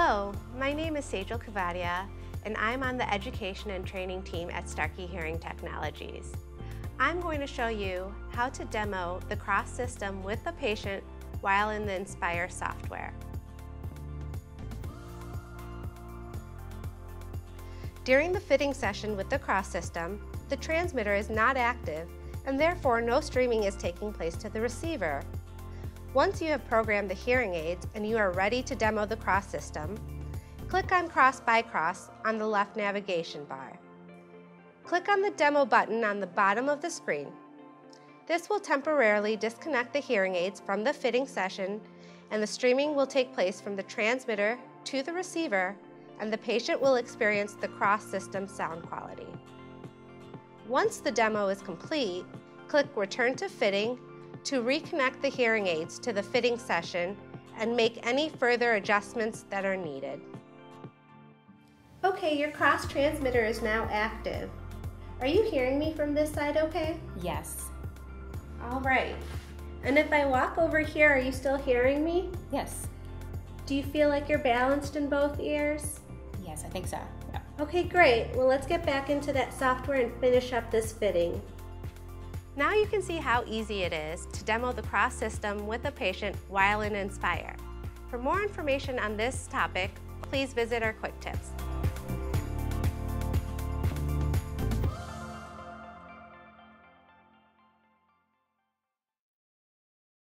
Hello, my name is Sejal Kuvadia, and I'm on the education and training team at Starkey Hearing Technologies. I'm going to show you how to demo the CROS system with the patient while in the Inspire software. During the fitting session with the CROS system, the transmitter is not active and therefore no streaming is taking place to the receiver. Once you have programmed the hearing aids and you are ready to demo the CROS system, click on CROS BiCROS on the left navigation bar. Click on the Demo button on the bottom of the screen. This will temporarily disconnect the hearing aids from the fitting session and the streaming will take place from the transmitter to the receiver and the patient will experience the CROS system sound quality. Once the demo is complete, click Return to Fitting to reconnect the hearing aids to the fitting session and make any further adjustments that are needed. Okay, your CROS transmitter is now active. Are you hearing me from this side okay? Yes. All right. And if I walk over here, are you still hearing me? Yes. Do you feel like you're balanced in both ears? Yes, I think so. Yeah. Okay, great. Well, let's get back into that software and finish up this fitting. Now you can see how easy it is to demo the CROS system with a patient while in Inspire. For more information on this topic, please visit our quick tips.